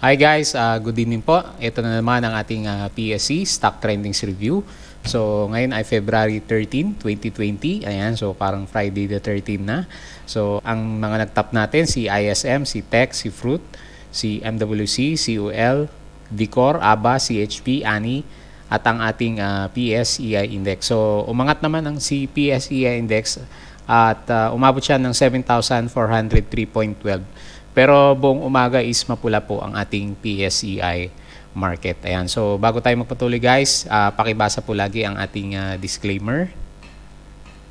Hi guys, uh, good evening po. Ito na naman ang ating uh, PSC Stock Trendings Review. So ngayon ay February 13, 2020. Ayan, so parang Friday the 13 na. So ang mga nagtap natin si ISM, si Tech, si Fruit, si MWC, CUL, Vicor, ABA, CHP, ANI, at ang ating uh, PSEI Index. So umangat naman ang si PSEI Index at uh, umabot siya ng 7,403.12. Pero buong umaga is mapula po ang ating PSEI market. Ayan. So bago tayo magpatuloy guys, uh, pakibasa po lagi ang ating uh, disclaimer.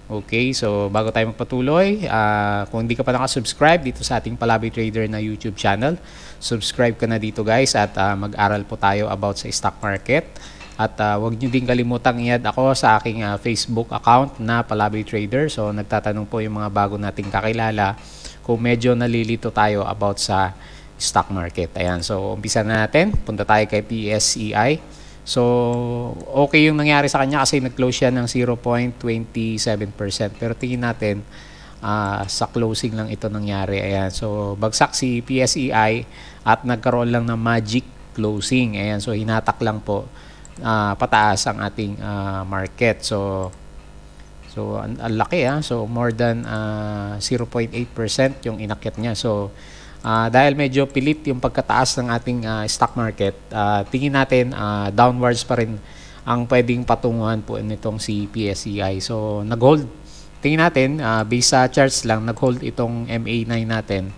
Okay, so bago tayo magpatuloy, uh, kung hindi ka pa nakasubscribe dito sa ating Palabi Trader na YouTube channel, subscribe ka na dito guys at uh, mag-aral po tayo about sa stock market. At uh, huwag nyo din kalimutang i-add ako sa aking uh, Facebook account na Palabi Trader. So nagtatanong po yung mga bago nating kakilala kung medyo nalilito tayo about sa stock market. Ayan, so umpisa na natin. Punta tayo kay PSEI. So, okay yung nangyari sa kanya kasi nag-close siya ng 0.27%. Pero tingin natin, uh, sa closing lang ito nangyari. Ayan, so bagsak si PSEI at nagkaroon lang ng magic closing. Ayan, so hinatak lang po uh, pataas ang ating uh, market. So, So, ang, laki ah. So, more than uh, ah, 0.8% yung inakyat niya. So, uh, dahil medyo pilit yung pagkataas ng ating uh, stock market, uh, tingin natin uh, downwards pa rin ang pwedeng patunguhan po nitong si PSEI. So, nag-hold. Tingin natin, uh, based sa charts lang, nag-hold itong MA9 natin.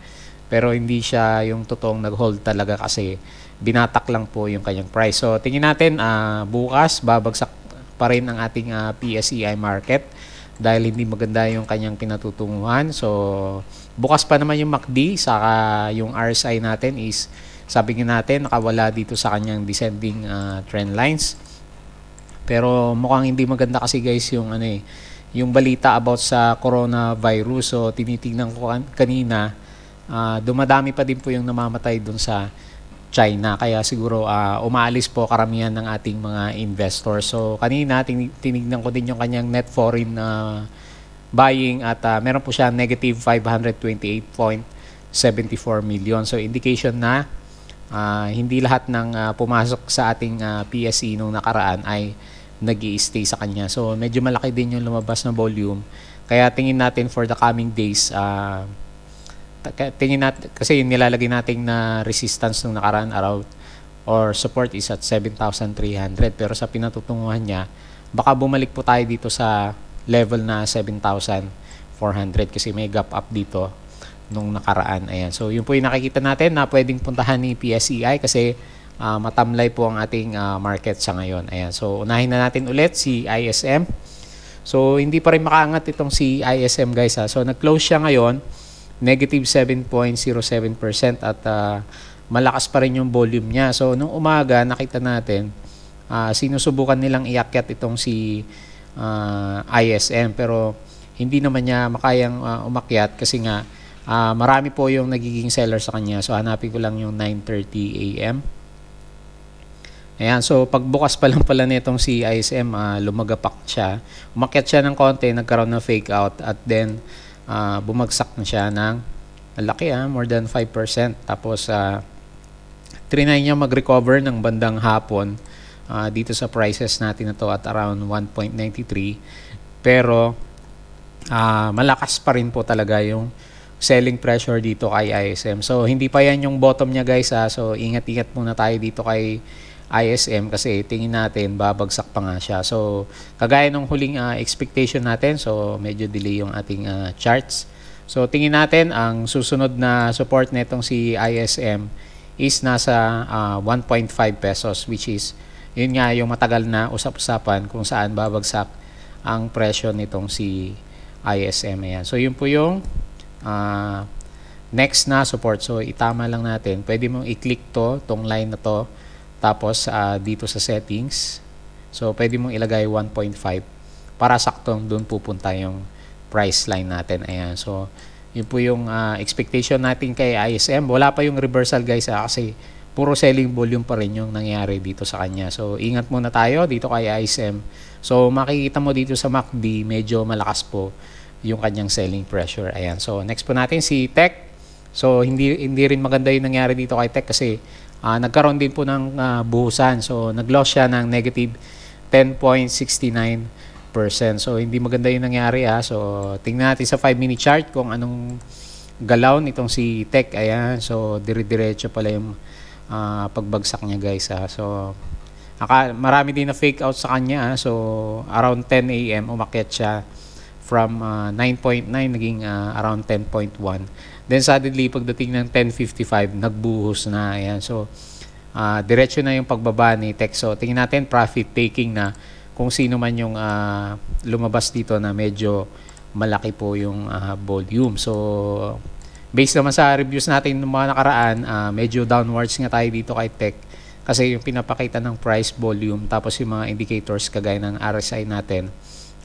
Pero hindi siya yung totoong nag-hold talaga kasi binatak lang po yung kanyang price. So, tingin natin, uh, bukas, babagsak pa rin ang ating uh, PSEI market dahil hindi maganda yung kanyang pinatutunguhan. So, bukas pa naman yung MACD, saka yung RSI natin is, sabi nga natin, nakawala dito sa kanyang descending uh, trend lines. Pero mukhang hindi maganda kasi guys yung ano eh, yung balita about sa coronavirus. So, tinitingnan ko kan kanina, uh, dumadami pa din po yung namamatay dun sa China. Kaya siguro uh, umaalis po karamihan ng ating mga investors. So kanina tin tinignan ko din yung kanyang net foreign uh, buying at uh, meron po siya negative 528.74 million. So indication na uh, hindi lahat ng uh, pumasok sa ating uh, PSE nung nakaraan ay nag stay sa kanya. So medyo malaki din yung lumabas na volume. Kaya tingin natin for the coming days uh, tingin natin, kasi nilalagay natin na resistance nung nakaraan araw or support is at 7,300 pero sa pinatutunguhan niya baka bumalik po tayo dito sa level na 7,400 kasi may gap up dito nung nakaraan. Ayan. So yun po yung nakikita natin na pwedeng puntahan ni PSEI kasi uh, matamlay po ang ating uh, market sa ngayon. Ayan. So unahin na natin ulit si ISM so hindi pa rin makaangat itong si ISM guys ha so nag-close siya ngayon negative 7.07% at uh, malakas pa rin yung volume niya. So, nung umaga, nakita natin, uh, sinusubukan nilang iakyat itong si uh, ISM pero hindi naman niya makayang uh, umakyat kasi nga uh, marami po yung nagiging seller sa kanya. So, hanapin ko lang yung 9.30 a.m. Ayan, so pagbukas pa lang pala nitong si ISM, uh, lumagapak siya. Umakyat siya ng konti, nagkaroon ng fake out at then uh, bumagsak na siya ng laki ah, more than 5%. Tapos uh, trinay niya mag-recover ng bandang hapon uh, dito sa prices natin na to at around 1.93. Pero uh, malakas pa rin po talaga yung selling pressure dito kay ISM. So hindi pa yan yung bottom niya guys ha. So ingat-ingat muna tayo dito kay ISM kasi tingin natin babagsak pa nga siya. So, kagaya ng huling uh, expectation natin, so medyo delay yung ating uh, charts. So, tingin natin ang susunod na support nitong si ISM is nasa uh, ah, 1.5 pesos which is yun nga yung matagal na usap-usapan kung saan babagsak ang presyo nitong si ISM. Ayan. So, yun po yung uh, next na support. So, itama lang natin. Pwede mong i-click to, tong line na to tapos uh, dito sa settings, so pwede mong ilagay 1.5 para saktong doon pupunta yung price line natin. Ayan. So, yun po yung uh, expectation natin kay ISM. Wala pa yung reversal guys ha, kasi puro selling volume pa rin yung nangyari dito sa kanya. So, ingat muna tayo dito kay ISM. So, makikita mo dito sa MACD, medyo malakas po yung kanyang selling pressure. Ayan. So, next po natin si Tech. So, hindi, hindi rin maganda yung nangyari dito kay Tech kasi uh, nagkaroon din po ng uh, buhusan. So, nag-loss siya ng negative 10.69%. So, hindi maganda yung nangyari. Ha? So, tingnan natin sa 5-minute chart kung anong galaw nitong si Tech. Ayan. So, dire-diretso pala yung uh, pagbagsak niya guys. Ha? So, marami din na fake out sa kanya. Ha? So, around 10 a.m. umakyat siya from uh, 9.9 naging uh, around 10.1. Then suddenly pagdating ng 10.55 nagbuhos na. Ayan. So, uh, diretso na yung pagbaba ni Tech. So, tingin natin profit taking na kung sino man yung uh, lumabas dito na medyo malaki po yung uh, volume. So, based naman sa reviews natin ng mga nakaraan, uh, medyo downwards nga tayo dito kay Tech kasi yung pinapakita ng price volume tapos yung mga indicators kagaya ng RSI natin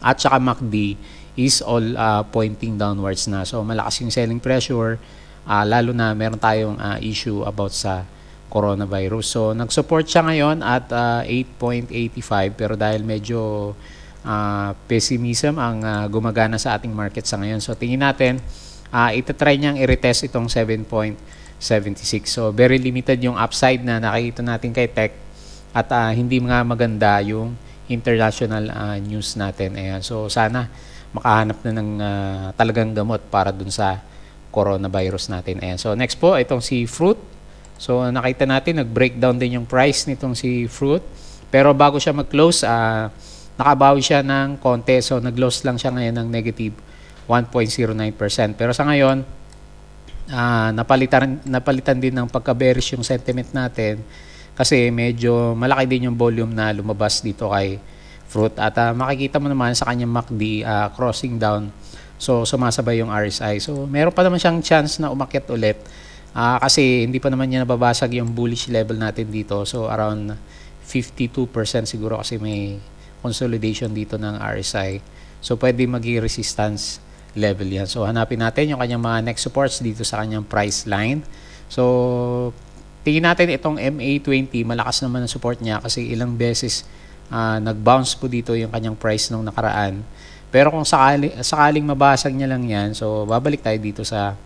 at saka MACD is all uh, pointing downwards na. So malakas yung selling pressure uh, lalo na meron tayong uh, issue about sa coronavirus. So nag-support siya ngayon at uh, 8.85 pero dahil medyo uh, pessimism ang uh, gumagana sa ating market sa ngayon. So tingin natin uh, itatry niyang i-retest itong 7.76. So very limited yung upside na nakikita natin kay Tech at uh, hindi nga maganda yung international uh, news natin. Ayan. So sana makahanap na ng uh, talagang gamot para dun sa coronavirus natin. Ayan. So next po, itong si Fruit. So nakita natin, nag-breakdown din yung price nitong si Fruit. Pero bago siya mag-close, uh, nakabawi siya ng konti. So nag-loss lang siya ngayon ng negative 1.09%. Pero sa ngayon, uh, napalitan, napalitan din ng pagka-bearish yung sentiment natin kasi medyo malaki din yung volume na lumabas dito kay fruit. At uh, makikita mo naman sa kanyang MACD uh, crossing down. So sumasabay yung RSI. So meron pa naman siyang chance na umakyat ulit. Uh, kasi hindi pa naman niya nababasag yung bullish level natin dito. So around 52% siguro kasi may consolidation dito ng RSI. So pwede maging resistance level yan. So hanapin natin yung kanyang mga next supports dito sa kanyang price line. So tingin natin itong MA20, malakas naman ang support niya kasi ilang beses uh, nag-bounce po dito yung kanyang price nung nakaraan. Pero kung sakali, sakaling mabasag niya lang yan, so babalik tayo dito sa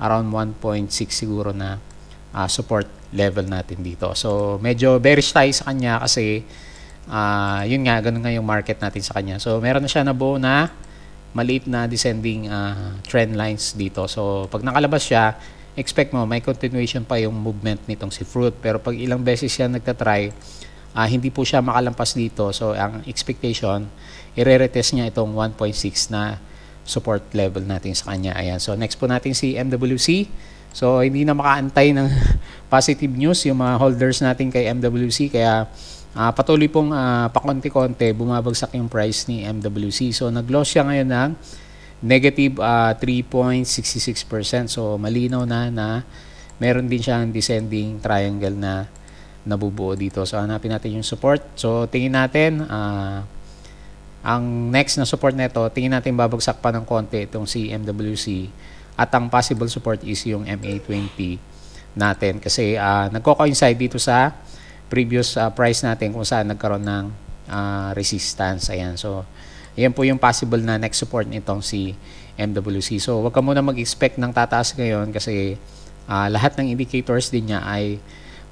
around 1.6 siguro na uh, support level natin dito. So medyo bearish tayo sa kanya kasi uh, yun nga, ganun nga yung market natin sa kanya. So meron na siya na buo na maliit na descending uh, trend lines dito. So pag nakalabas siya, expect mo may continuation pa yung movement nitong si fruit. Pero pag ilang beses siya nagtatry, uh, hindi po siya makalampas dito. So, ang expectation, i-retest niya itong 1.6 na support level natin sa kanya. Ayan. So, next po natin si MWC. So, hindi na makaantay ng positive news yung mga holders natin kay MWC. Kaya, uh, patuloy pong uh, pakonti-konti bumabagsak yung price ni MWC. So, nag-loss siya ngayon ng negative uh, 3.66%. So, malinaw na na meron din siyang descending triangle na nabubuo dito. So, hanapin natin yung support. So, tingin natin, uh, ang next na support nito, tingin natin babagsak pa ng konti itong si MWC at ang possible support is yung MA20 natin kasi uh, nagko-coincide dito sa previous uh, price natin kung saan nagkaroon ng uh, resistance. Ayan. So, yan po yung possible na next support nitong si MWC. So, wag ka muna mag-expect ng tataas ngayon kasi uh, lahat ng indicators din niya ay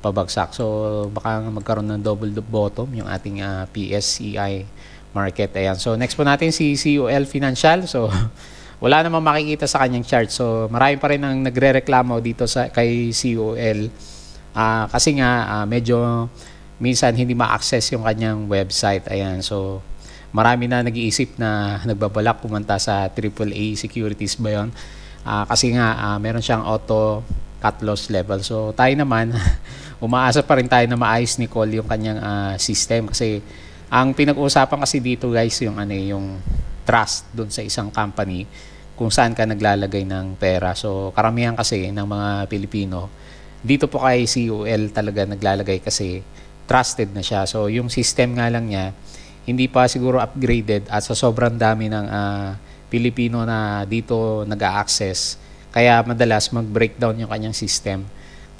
pabagsak. So baka magkaroon ng double bottom yung ating uh, ah, PSCI market. Ayan. So next po natin si COL Financial. So wala namang makikita sa kanyang chart. So marami pa rin ang nagrereklamo dito sa kay COL. Uh, ah, kasi nga uh, medyo minsan hindi ma-access yung kanyang website. Ayan. So marami na nag-iisip na nagbabalak pumunta sa AAA Securities ba yun? Uh, kasi nga uh, meron siyang auto cut loss level. So tayo naman umaasa pa rin tayo na maayos ni Cole yung kanyang uh, system kasi ang pinag-uusapan kasi dito guys yung ano eh, yung trust doon sa isang company kung saan ka naglalagay ng pera. So karamihan kasi ng mga Pilipino dito po kay COL talaga naglalagay kasi trusted na siya. So yung system nga lang niya hindi pa siguro upgraded at sa sobrang dami ng uh, Pilipino na dito nag-a-access kaya madalas mag-breakdown yung kanyang system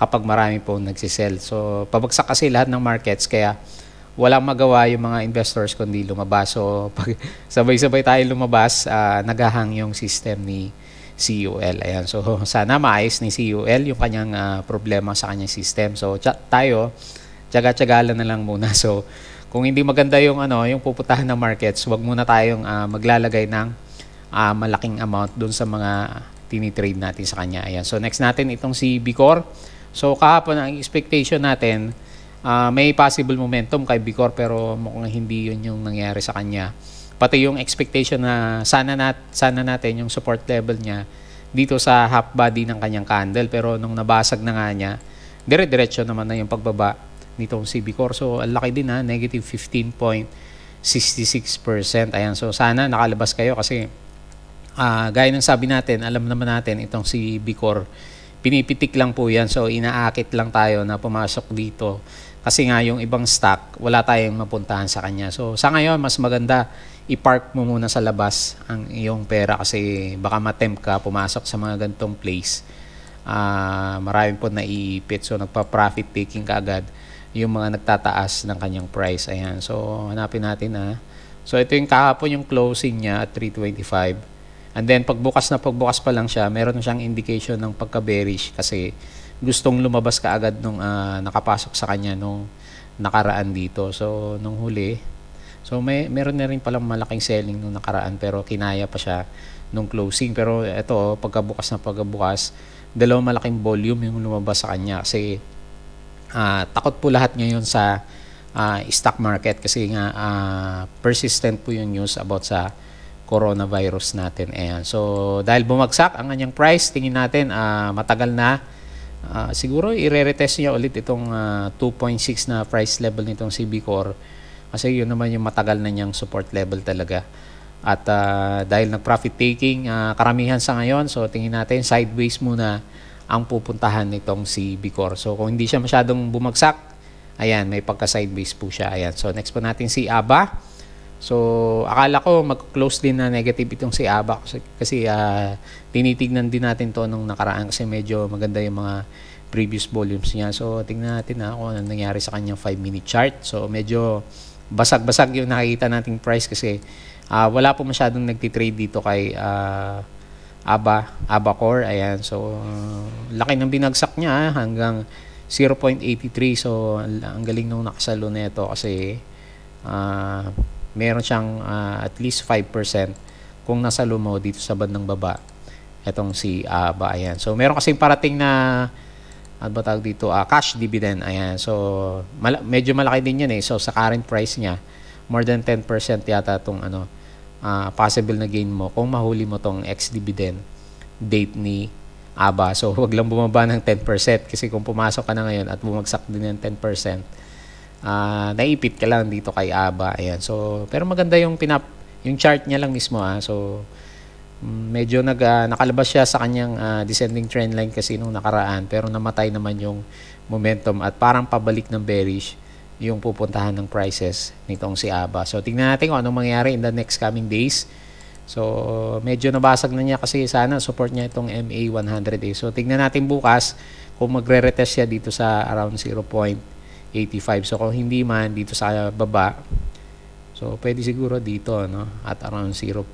kapag marami po nagsisell. So, pabagsak kasi lahat ng markets kaya walang magawa yung mga investors kundi lumabas. So, pag sabay-sabay tayo lumabas, uh, nagahang yung system ni CUL. Ayan. So, sana maayos ni CUL yung kanyang uh, problema sa kanyang system. So, tayo, tsaga-tsagalan na lang muna. So, kung hindi maganda yung ano, yung puputahan ng markets, wag muna tayong uh, maglalagay ng uh, malaking amount doon sa mga tinitrade natin sa kanya. Ayan. So, next natin itong si Bicor. So, kahapon ang expectation natin, uh, may possible momentum kay Bicor pero mukhang hindi yun yung nangyari sa kanya. Pati yung expectation na sana nat sana natin yung support level niya dito sa half body ng kanyang candle. Pero nung nabasag na nga niya dire-diretso naman na yung pagbaba nitong CB Core so ang laki din ha? Negative 15.66% ayan so sana nakalabas kayo kasi uh, gaya ng sabi natin alam naman natin itong si Bicor pinipitik lang po yan so inaakit lang tayo na pumasok dito kasi nga yung ibang stock wala tayong mapuntahan sa kanya so sa ngayon mas maganda i-park mo muna sa labas ang iyong pera kasi baka matempt ka pumasok sa mga gantong place. Uh, maraming po naiipit so nagpa-profit taking ka agad yung mga nagtataas ng kanyang price. Ayan. So hanapin natin ha. So ito yung kahapon yung closing niya at 325. And then pagbukas na pagbukas pa lang siya, meron siyang indication ng pagka-bearish kasi gustong lumabas ka agad nung uh, nakapasok sa kanya nung nakaraan dito. So nung huli, So may meron na rin palang malaking selling nung nakaraan pero kinaya pa siya nung closing. Pero ito, pagkabukas na pagkabukas, dalawang malaking volume yung lumabas sa kanya kasi uh, takot po lahat ngayon sa uh, stock market kasi nga uh, persistent po yung news about sa coronavirus natin. Ayan. So dahil bumagsak ang kanyang price, tingin natin uh, matagal na uh, siguro i-retest niya ulit itong uh, 2.6 na price level nitong CB Core kasi yun naman yung matagal na niyang support level talaga. At uh, dahil nag-profit taking, uh, karamihan sa ngayon, so tingin natin sideways muna ang pupuntahan nitong si Bicor. So kung hindi siya masyadong bumagsak, ayan, may pagka-sideways po siya. Ayan. So next po natin si ABA. So akala ko mag-close din na negative itong si ABA kasi, kasi uh, tinitignan din natin to nung nakaraan kasi medyo maganda yung mga previous volumes niya. So tingnan natin na kung ano nangyari sa kanyang 5 minute chart. So medyo basag-basag yung nakikita nating price kasi uh, wala po masyadong nagtitrade dito kay uh, ABA, ABA Core. Ayan, so uh, laki ng binagsak niya hanggang 0.83. So ang galing nung nakasalo nito kasi uh, meron siyang uh, at least 5% kung nasalo mo dito sa bandang baba. Itong si ABA. Ayan. So meron kasing parating na ano ba tawag dito, uh, cash dividend. Ayan. So, mal- medyo malaki din yan eh. So, sa current price niya, more than 10% yata itong ano, uh, possible na gain mo kung mahuli mo tong ex-dividend date ni ABA. So, wag lang bumaba ng 10% kasi kung pumasok ka na ngayon at bumagsak din ng 10%, uh, naipit ka lang dito kay ABA. Ayan. So, pero maganda yung pinap yung chart niya lang mismo ah. So, medyo nag, uh, nakalabas siya sa kanyang uh, descending trend line kasi nung nakaraan pero namatay naman yung momentum at parang pabalik ng bearish yung pupuntahan ng prices nitong si ABA. So tingnan natin kung anong mangyayari in the next coming days. So medyo nabasag na niya kasi sana support niya itong MA 100A. So tingnan natin bukas kung magre-retest siya dito sa around 0.85. So kung hindi man dito sa baba, so pwede siguro dito no at around 0.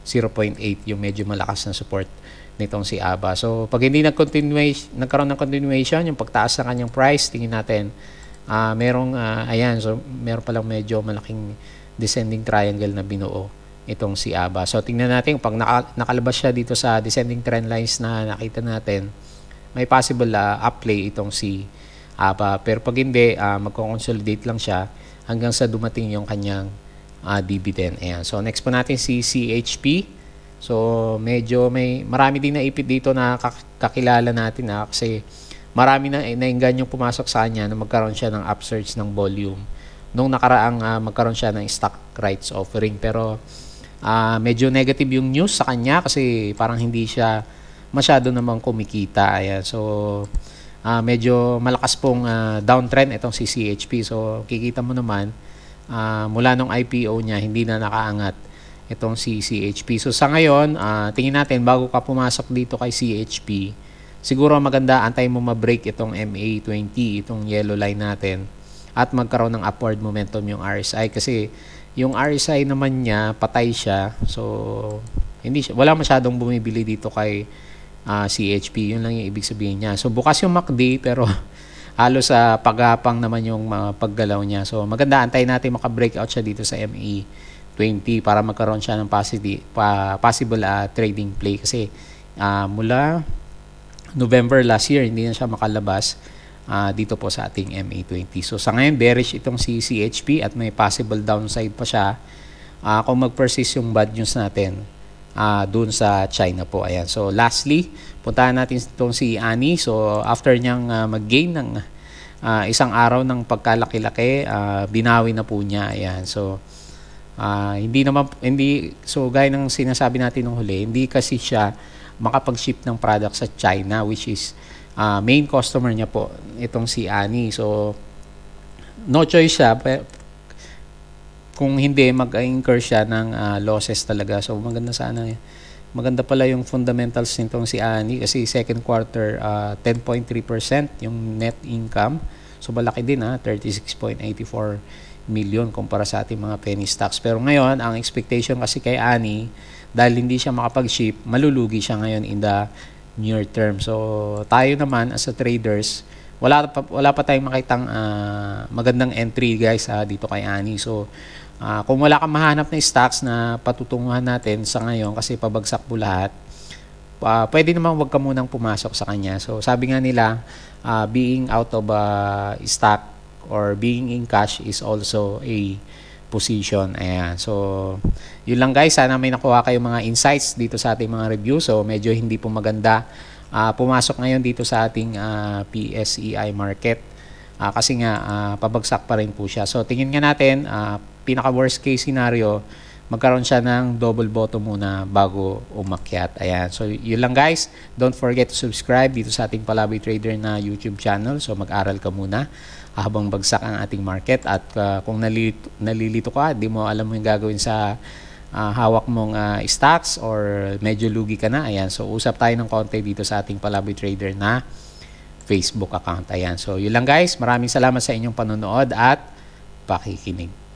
0.8 yung medyo malakas na support nitong si ABA. So, pag hindi nag-continuation, nagkaroon ng continuation, yung pagtaas ng kanyang price, tingin natin, uh, merong, uh, ayan, so meron palang medyo malaking descending triangle na binuo itong si ABA. So, tingnan natin, pag naka, nakalabas siya dito sa descending trend lines na nakita natin, may possible uh, upplay itong si ABA. Pero pag hindi, uh, magko-consolidate lang siya hanggang sa dumating yung kanyang uh, dividend. Ayan. So next po natin si CHP. So medyo may marami din naipit dito na kakilala natin na kasi marami na nainggan yung pumasok sa kanya na magkaroon siya ng upsurge ng volume. Nung nakaraang uh, magkaroon siya ng stock rights offering pero uh, medyo negative yung news sa kanya kasi parang hindi siya masyado namang kumikita. Ayan. So uh, medyo malakas pong uh, downtrend itong si CHP. So kikita mo naman uh, mula nung IPO niya, hindi na nakaangat itong si CHP. So sa ngayon, uh, tingin natin bago ka pumasok dito kay CHP, siguro maganda antay mo ma-break itong MA20, itong yellow line natin at magkaroon ng upward momentum yung RSI kasi yung RSI naman niya patay siya. So hindi siya, wala masyadong bumibili dito kay uh, CHP. Yun lang yung ibig sabihin niya. So bukas yung MACD pero halos sa uh, pagapang naman yung mga paggalaw niya. So maganda antay natin maka-breakout siya dito sa ME 20 para magkaroon siya ng possible, pa, possible uh, trading play kasi uh, mula November last year hindi na siya makalabas uh, dito po sa ating MA20. So sa ngayon bearish itong si CHP at may possible downside pa siya uh, kung mag-persist yung bad news natin uh, dun sa China po. Ayan. So lastly, puntahan natin itong si Ani. So after niyang uh, mag-gain ng uh, isang araw ng pagkalaki-laki, uh, binawi na po niya. Ayan. So uh, hindi naman hindi so gaya ng sinasabi natin nung huli, hindi kasi siya makapag-ship ng product sa China which is uh, main customer niya po itong si Ani. So no choice siya kung hindi mag-incur siya ng uh, losses talaga. So maganda sana maganda pala yung fundamentals nitong si Ani kasi second quarter uh, 10.3% yung net income. So malaki din ha, 36.84 million kumpara sa ating mga penny stocks. Pero ngayon, ang expectation kasi kay Ani dahil hindi siya makapag-ship, malulugi siya ngayon in the near term. So tayo naman as a traders, wala pa, wala pa tayong makitang uh, magandang entry guys uh, dito kay Ani. So Uh, kung wala kang mahanap na stocks na patutunguhan natin sa ngayon kasi pabagsak po lahat, uh, pwede naman wag ka munang pumasok sa kanya. So sabi nga nila, uh, being out of uh, stock or being in cash is also a position. Ayan. So, yun lang guys. Sana may nakuha kayong mga insights dito sa ating mga review. So, medyo hindi po maganda uh, pumasok ngayon dito sa ating uh, PSEI market. Uh, kasi nga, uh, pabagsak pa rin po siya. So, tingin nga natin, uh, pinaka worst case scenario, magkaroon siya ng double bottom muna bago umakyat. Ayan. So, yun lang guys. Don't forget to subscribe dito sa ating Palaboy Trader na YouTube channel. So, mag-aral ka muna habang bagsak ang ating market. At uh, kung nalilito, nalilito ka, di mo alam mo yung gagawin sa uh, hawak mong uh, stocks or medyo lugi ka na. Ayan. So, usap tayo ng konti dito sa ating Palaboy Trader na Facebook account. Ayan. So, yun lang guys. Maraming salamat sa inyong panonood at pakikinig.